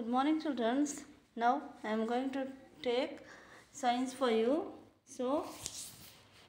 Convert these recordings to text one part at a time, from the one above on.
good morning children now i am going to take science for you so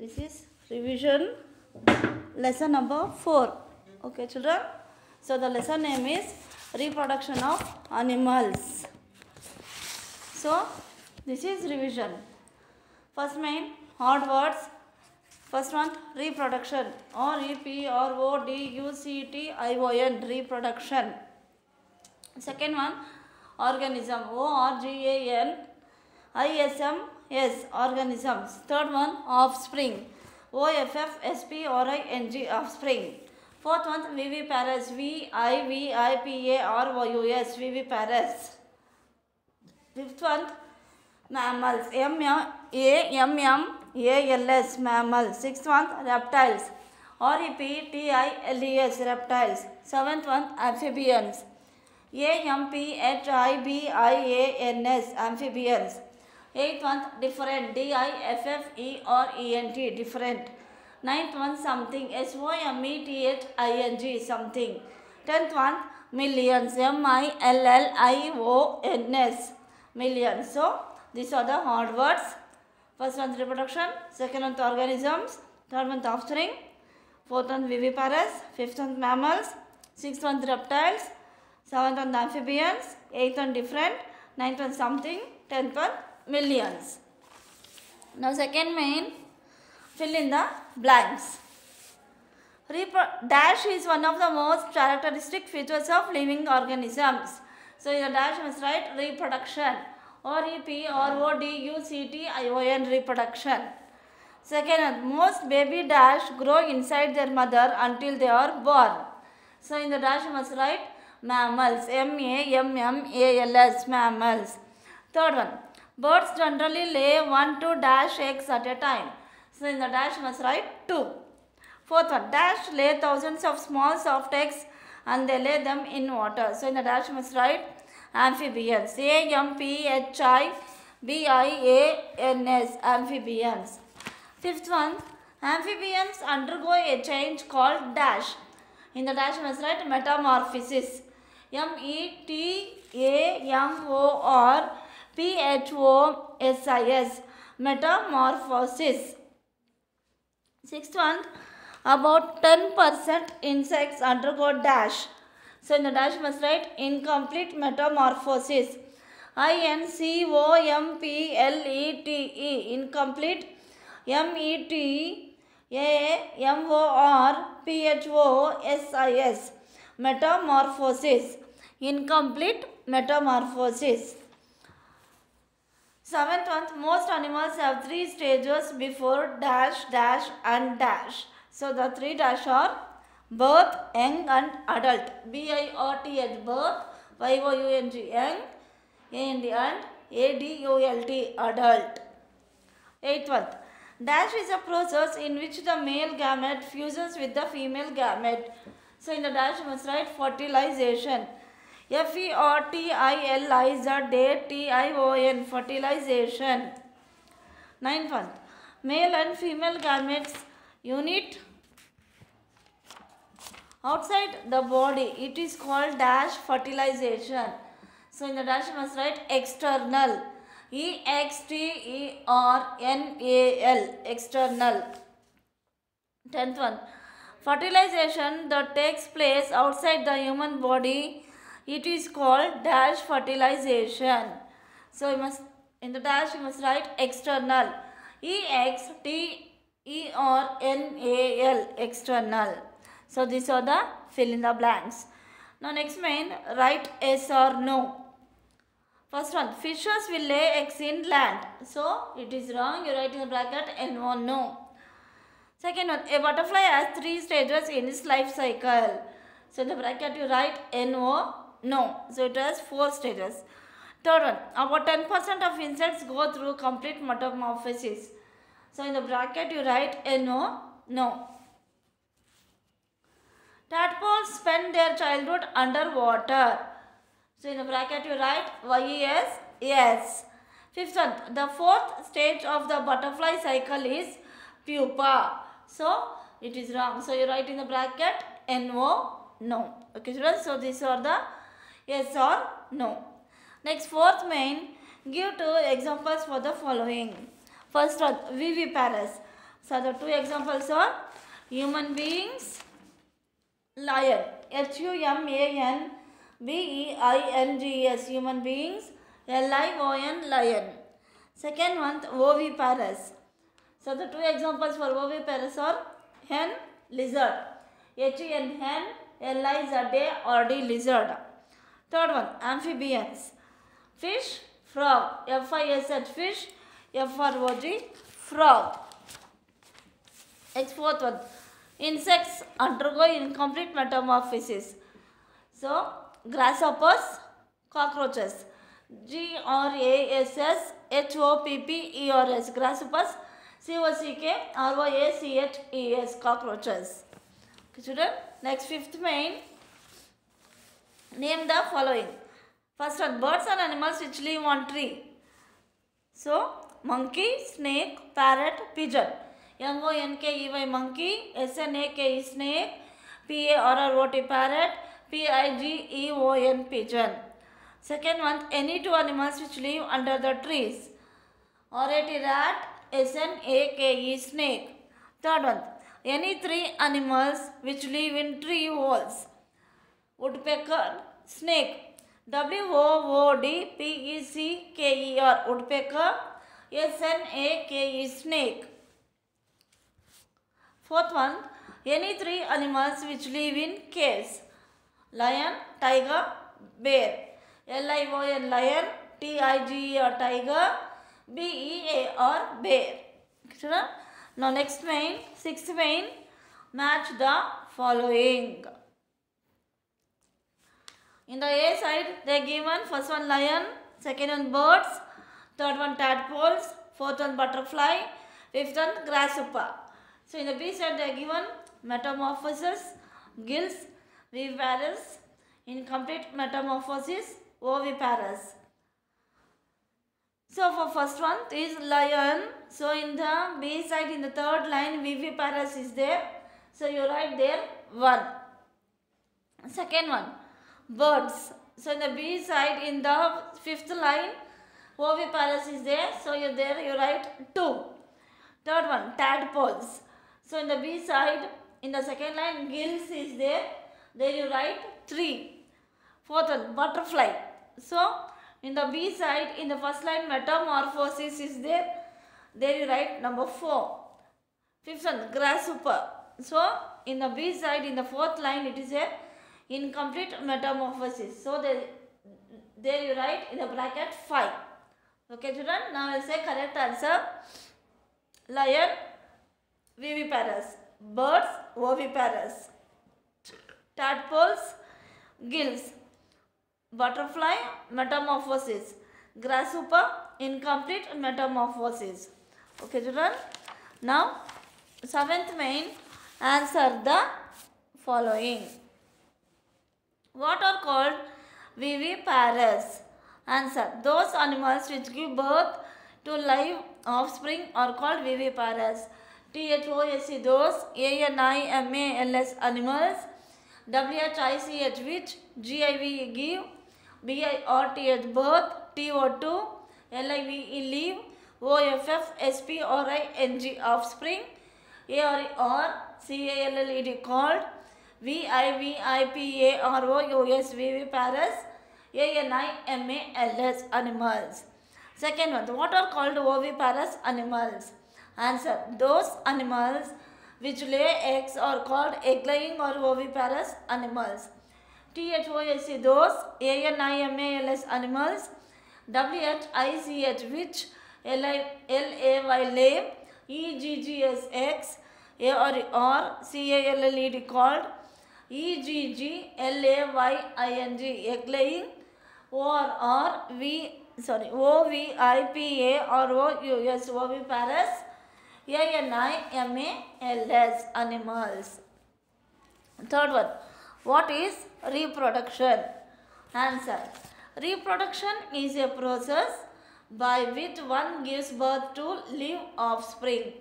this is revision lesson number 4 okay children so the lesson name is reproduction of animals so this is revision first main hard words first one reproduction or e p r o d u c t i o n reproduction second one organism o r g a n i s m s organisms third one offspring o f f s p r i n g offspring fourth one viviparous v i v i p a r o u s viviparous fifth one mammals m m a m m a l s mammals sixth one reptiles r e p t i l e s reptiles seventh one amphibians A M P H I B I A N S amphibians eight month different D I F F E R E N T different ninth month something S Y M E T H I N G something tenth month millions M I L L I O N S million so this are the hard words first month reproduction second month organisms third month offspring fourth month viviparous fifth month mammals six month reptiles seventh one the amphibians, eighth one different, 9th one something, tenth one millions. Now second main, fill in the blanks. Repro dash is one of the most characteristic features of living organisms. So in the dash must write reproduction. R E P R O D U C T I O N reproduction. Second, most baby dash grow inside their mother until they are born. So in the dash must write mammals m a m m a l s mammals third one birds generally lay 1 to dash eggs at a time so in the dash must write 2 fourth one dash lay thousands of small soft eggs and they lay them in water so in the dash must write amphibians a m p h i b i a n s amphibians fifth one amphibians undergo a change called dash in the dash must write metamorphosis M E T M O R P H O S I S metamorphosis six one about ten percent insects undergo dash so in dash must write incomplete metamorphosis E N C O M P L E T E incomplete M E T M O R P H O S I S metamorphosis incomplete metamorphosis seventh one most animals have three stages before dash dash and dash so the three dash are birth young and adult b i r t h birth y o u n g young and and a d o l t adult eighth one dash is a process in which the male gamete fuses with the female gamete so in the dash must write fertilization. F-E-R-T-I-L-I-Z-A-T-I-O-N fertilization. one. Male and female gametes unit outside the body. It is called dash fertilization. So in the dash must write external. E-X-T-E-R-N-A-L external. Tenth one. Fertilization that takes place outside the human body, it is called dash fertilization. So you must, in the dash you must write external. E-X-T-E-R-N-A-L, external. So these are the fill in the blanks. Now next main, write yes or no. First one, fishes will lay eggs in land. So it is wrong, you write in the bracket N1 no. Second one, a butterfly has three stages in its life cycle. So in the bracket you write NO, no. So it has four stages. Third one, about 10% of insects go through complete metamorphosis. So in the bracket you write NO, no. Tadpoles spend their childhood underwater. So in the bracket you write YES, yes. Fifth one, the fourth stage of the butterfly cycle is pupa. So, it is wrong. So, you write in the bracket NO, no. Okay, students. So, these are the yes or no. Next, fourth main, give two examples for the following. First one, Paris. So, the two examples are human beings, lion. H-U-M-A-N B-E-I-N-G-S, human beings, L-I-O-N, lion. Second one, Paris. So the two examples for ovary parents are hen, lizard. H-E-N, hen, L-I-Z-A or D, lizard. Third one, amphibians. Fish, frog. F-I-S-H, fish. F-R-O-G, frog. Next fourth one, insects undergo incomplete metamorphosis. So, grasshoppers, cockroaches. G-R-A-S-S-H-O-P-P-E-R-S, grasshoppers, cockroaches, cockroaches. Okay, children. Next, fifth main. Name the following. First one, birds and animals which live on tree. So, monkey, snake, parrot, pigeon. MONKEY, monkey, SNAKE, snake, PARROT, parrot, PIGEON, pigeon. Second one, any two animals which live under the trees. RAT, rat, S-N-A-K-E, snake. Third one, any three animals which live in tree holes. Woodpecker, snake. W-O-O-D-P-E-C-K-E-R, woodpecker. S-N-A-K-E, snake. Fourth one, any three animals which live in caves. Lion, tiger, bear. L-I-O-N, lion, T-I-G-E-R, tiger, B-E-A or bear. Now next vein, sixth vein, match the following. In the A side, they given first one lion, second one birds, third one tadpoles, fourth one butterfly, fifth one grasshopper. So in the B side, they given metamorphosis, gills, viviparous, incomplete metamorphosis, oviparous. So for first one is lion. So in the B side in the third line viviparous is there. So you write there one. Second one birds. So in the B side in the fifth line oviparous is there. So you there you write two. Third one tadpoles. So in the B side in the second line gills is there. There you write three. Fourth one butterfly. So in the B side, in the first line, metamorphosis is there. There you write number 4. Fifth one, grasshopper. So, in the B side, in the fourth line, it is a incomplete metamorphosis. So, there, there you write in the bracket 5. Okay, children. Now, I'll say correct answer. Lion, viviparous. Birds, oviparous. Tadpoles, gills. Butterfly metamorphosis. Grasshopper incomplete metamorphosis. Okay children. Now seventh main answer the following. What are called viviparous? Answer. Those animals which give birth to live offspring are called viviparous. T-H-O-S-E those, A-N-I-M-A-L-S animals, W-H-I-C-H which, G-I-V give, B I T H birth T O to L E I V O F F S P R I N G offspring A R R C A L L E D called V I V I P A R O U S viviparous A N I M A L S animals second one what are called oviparous animals answer those animals which lay eggs are called egg laying or oviparous animals THOS those, ANIMALS animals, WHICH which, LAY lame, EGGS eggs, A or or, CALLED called, EGGLAYING egg laying, or or V sorry O V I P A or O U S O V Paris, A N I M A L S animals. Third one. What is reproduction? Answer. Reproduction is a process by which one gives birth to live offspring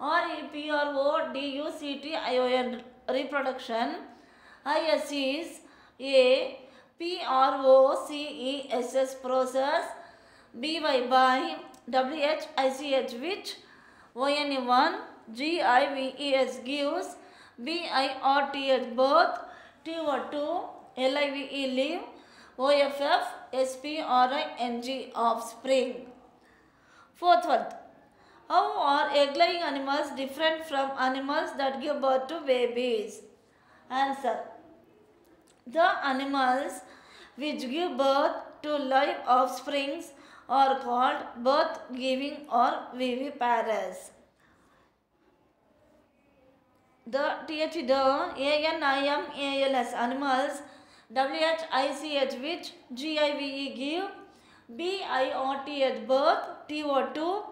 or P-R-O-D-U-C-T-I-O-N reproduction. IS is A P-R-O-C-E-S-S process B-Y by W-H-I-C-H which O-N-E-1 G-I-V-E-S gives B-I-R-T-H birth TO2, LIVE, leave, OFF, SPRING, offspring. Fourth one, how are egg-laying animals different from animals that give birth to babies? Answer, the animals which give birth to live offsprings are called birth-giving or viviparous. the th the a n i m a l s animals w h i c h which g i v e give b i o t h birth t o 2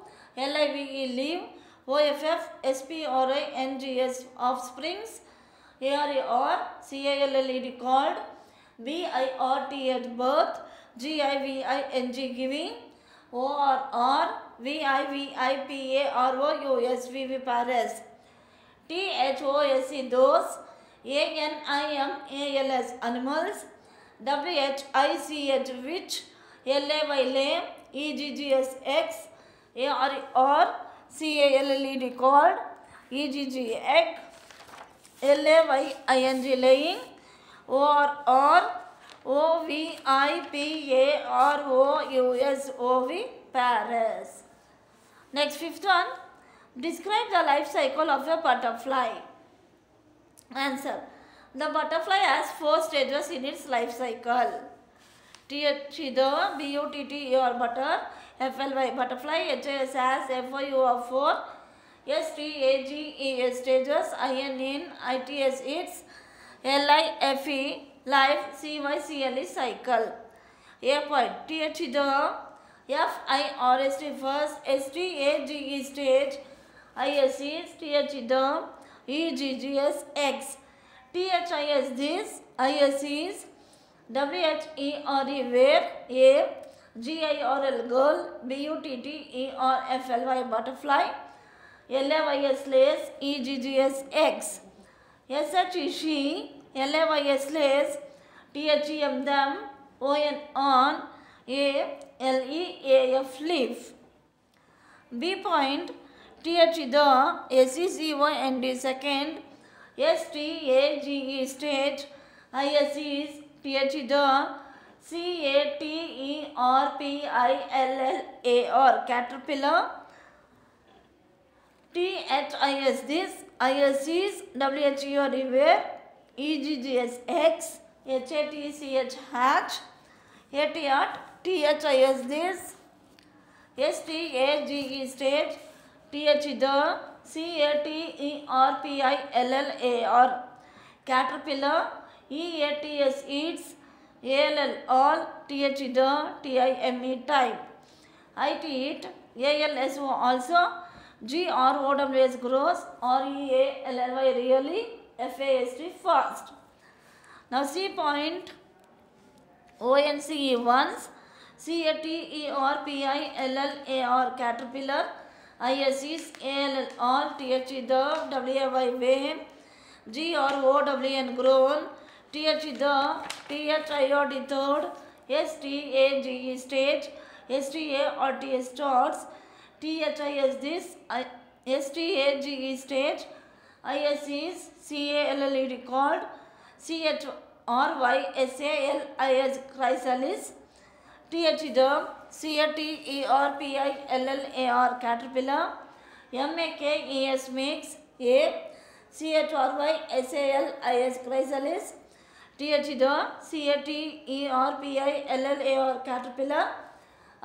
l i v e live o f f s p r i n g s offsprings a r e r c a l l e d called b i o t h birth g i v i n g giving o r r v i v i p a r o u s v v paris THOSE those, ANIMALS animals, WHICH which, LAY lame, or CALLED called, EGG LAYING laying, OR or OVIPAROUSOV Paris. Next fifth one Describe the life cycle of a butterfly. Answer. The butterfly has four stages in its life cycle. T-H-I-D-O, B-U-T-T-E-R, butter, F-L-Y, butterfly, H-A-S-S, F-O-U-R, four, S-T-A-G-E, stages, I-N-N, I-T-S, its, L-I-F-E, life, C-Y-C-L-E, cycle. A point, T-H-I-D-O, F-I-R-S-T, first, S-T-A-G-E, stage, ISEs, THEDERM, EGGS, X. THIS WHERE where, GIRL BUTTERFLY butterfly, LAYS lace, EGGS, SHE LAYS THEM them, ON on, A, LEAF leaf. B point th the s is e1 and d second s t a g e stage i s is th the c a t e r p i l l a r caterpillar t h i s this i s is w h e r everywhere e g g s x h a t c h hatch a t art t h i s this s t a g e stage T H the C A T E R P I L L A R caterpillar E A T S eats A L L all T H the T I M E time I T it A L S O also G R O W S grows R E A L L Y really F A S T fast now c point o n c once C A T E R P I L L A R r caterpillar I S is L all T H E the W A Y way G R O W N grown T H E the H I O D third S T A G E stage S T A R T S starts T H I S this S T A G E stage I S C C A L L E record C H R Y S A L I S chrysalis T H the C A T E R P I L L A R caterpillar M A K E S mix A C H R Y S A L I S chrysalis T H the C A T E R P I L L A R caterpillar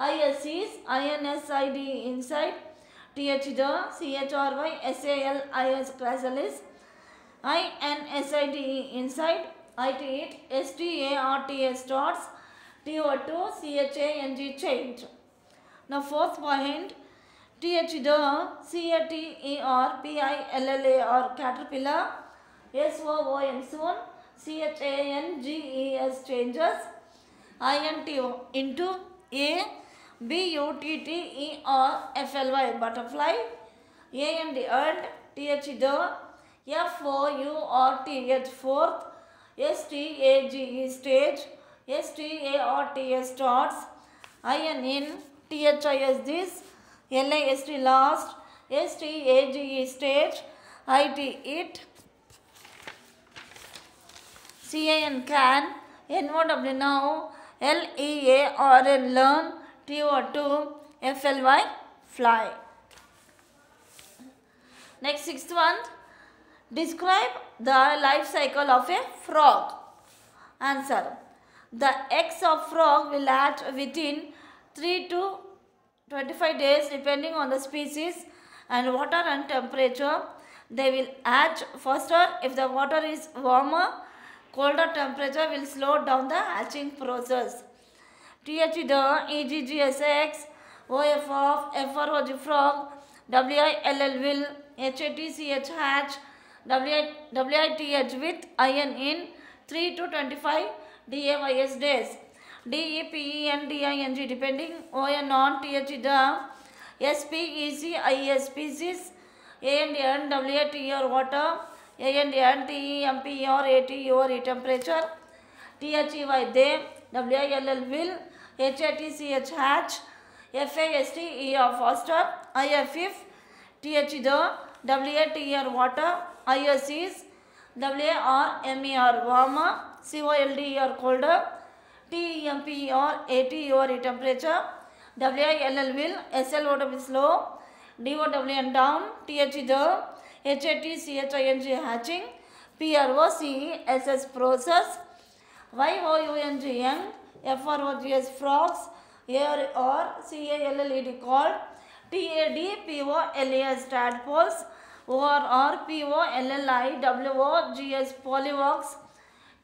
I S C I N S I D inside T H the C H R Y S A L I S chrysalis I N S I D inside I T it S T A R T S dots TO2 CHANG change. Now fourth point the C A T E R P I L L A or caterpillar SOON soon CHANGES changes INTO into A B U T T E R F L Y butterfly A and earned T H D F O U R T H fourth S T A G E stage S T A R T S starts. I N N T H I S this. L I S T last. S T A G E stage. I T it. C A N can. N O W now. L E A R N learn. T O to. F L Y fly. Next sixth one. Describe the life cycle of a frog. Answer the eggs of frog will hatch within 3 to 25 days depending on the species and water and temperature. They will hatch faster if the water is warmer. Colder temperature will slow down the hatching process. TH the EGGSX, OFF, FROG frog, WILL will, HATCH hatch, WITH in in 3 to 25 D M I S days. DEPENDING depending on non TH the SPEC ISPCs AND or your water AND or AT your temperature THEY they WILL will HATCH hatch FAST E of foster IFF TH the WAT your water ISIS WAR warmer COLD or colder, TEMP or AT or a temperature, WILL will, SL water is low, DOWN down, TH the, HAT, CHING hatching, PRO, CE, SS process, YOUNG young, FROGS frogs, AR or CALLED called, TAD, TADPOLAS tadpoles, OR or POLLIWOGS polywogs,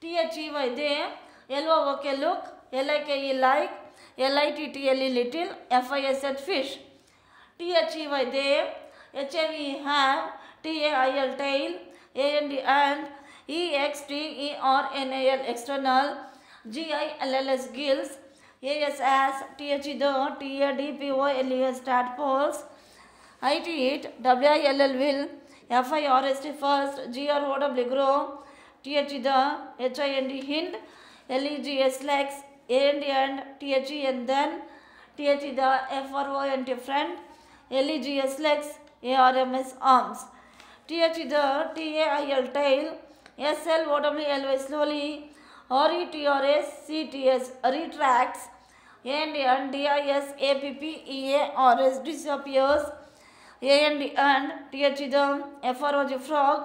T H E Y they L O O K look L I K E like L I T T L E little F I S H fish T H E Y they H A V have T A I L tail A N D and E X T E R N A L external G I L L S gills A S as T H E the T A D P O L U S tadpoles I T it W I L L will F I R S T first G R O W grow THE the HIND hind LEGS legs and and THE and then THE the FRO and different LEGS legs ARMS arms THE the TAIL tail SL bottomly LY slowly RETRS CTS retracts and and DIS APP EARS disappears and and THE the FRO frog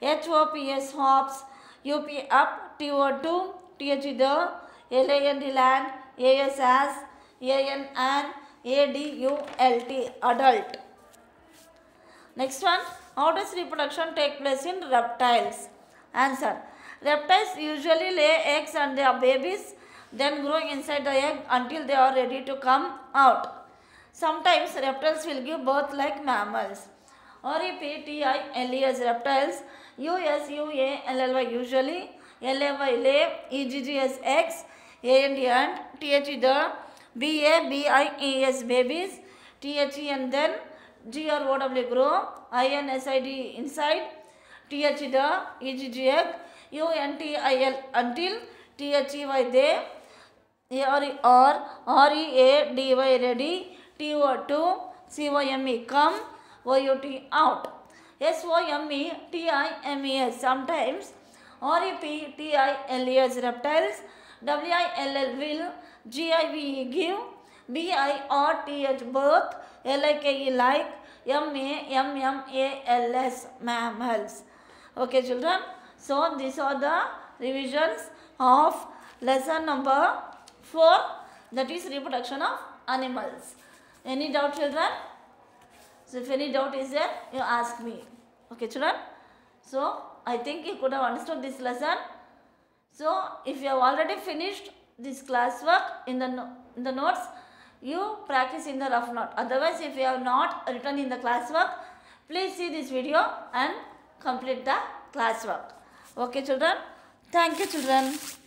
HOPS hops UP up, TO2, TH the, LAN land AS as, and ADULT, adult. Next one, how does reproduction take place in reptiles? Answer, reptiles usually lay eggs and their babies then grow inside the egg until they are ready to come out. Sometimes reptiles will give birth like mammals. R-E-P-T-I-L-E-S reptiles U S U A L L Y usually usually, L, A, Y, lay, and the, B, A, babies, T, H, E and then, G, R, O, W, grow, I, N, S, I, D inside, T, H, E, the, E, G, G, X, U, N, T, I, L until, T, H, E, Y, they, ready O two C Y M E come out. S-O-M-E-T-I-M-E-S. Sometimes R-E-P-T-I-L-E-S. Reptiles. W-I-L-L. Will. G-I-V-E. Give. B-I-R-T-H. Birth. L-I-K-E. Like. M-A-M-M-A-L-S. Mammals. Okay children. So these are the revisions of lesson number 4 that is reproduction of animals. Any doubt children? So if any doubt is there, you ask me. Okay, children? So I think you could have understood this lesson. So if you have already finished this classwork in the, no in the notes, you practice in the rough note. Otherwise, if you have not written in the classwork, please see this video and complete the classwork. Okay, children? Thank you, children.